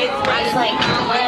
I it's like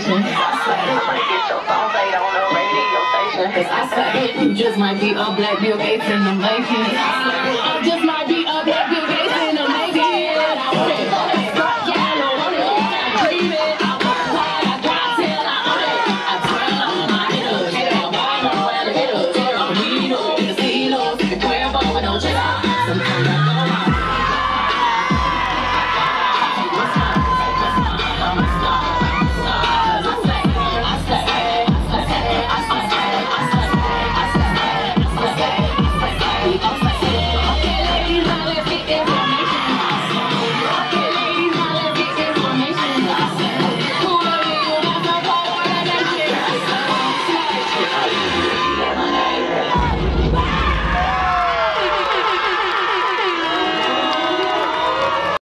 station. I said you just might be a black Bill Gates in the making. I just